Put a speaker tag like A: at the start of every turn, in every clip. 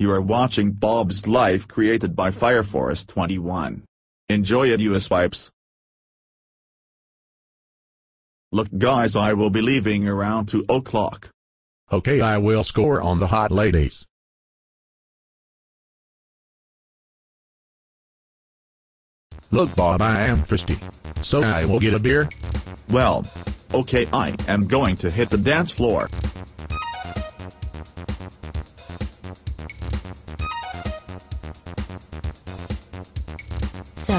A: You are watching Bob's Life created by Fireforest 21. Enjoy it US Pipes. Look guys I will be leaving around 2 o'clock.
B: Okay I will score on the hot ladies. Look Bob I am thirsty. So I will get a beer.
A: Well, okay I am going to hit the dance floor.
C: So,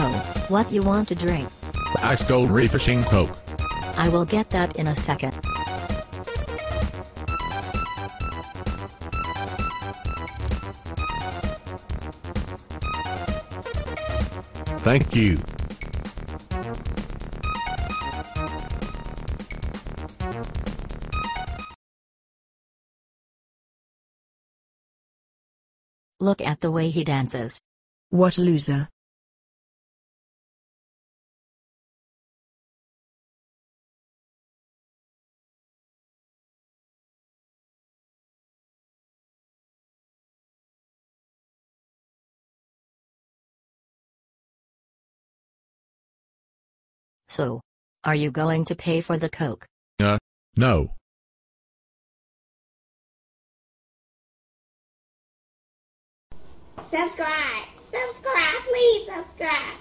C: what you want to drink?
B: Ice cold refreshing coke.
C: I will get that in a second.
B: Thank you.
C: Look at the way he dances.
D: What a loser.
C: So, are you going to pay for the coke?
B: Uh, no.
E: Subscribe. Subscribe. Please subscribe.